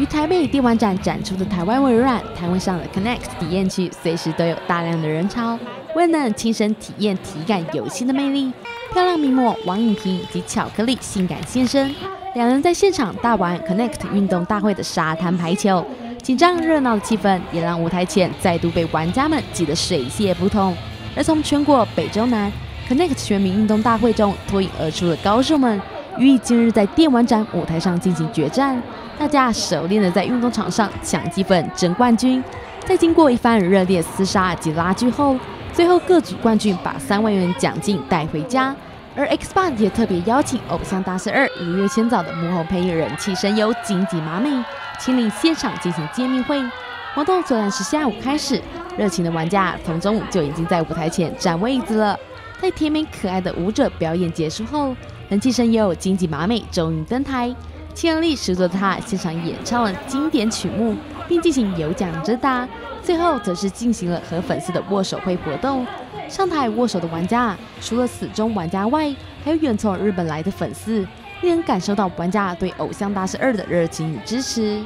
于台北电玩展展出的台湾微软摊位上的 Connect 体验区，随时都有大量的人潮。为能亲身体验体感游戏的魅力，漂亮名模王颖平以及巧克力性感现身，两人在现场大玩 Connect 运动大会的沙滩排球，紧张热闹的气氛也让舞台前再度被玩家们挤得水泄不通。而从全国北中南 Connect 全民运动大会中脱颖而出的高手们，于今日在电玩展舞台上进行决战。大家熟练的在运动场上抢积分、争冠军，在经过一番热烈厮杀及拉锯后，最后各组冠军把三万元奖金带回家。而 Xbox 也特别邀请《偶像大师二》如月千早的幕后配音人气声优金吉麻美亲临现场进行见面会。活动虽然是下午开始，热情的玩家从中午就已经在舞台前占位子了。在甜美可爱的舞者表演结束后，人气声优金吉麻美终于登台。亲和力十足的她现场演唱了经典曲目，并进行有奖问答。最后则是进行了和粉丝的握手会活动。上台握手的玩家，除了死忠玩家外，还有远从日本来的粉丝，令人感受到玩家对《偶像大师二》的热情与支持。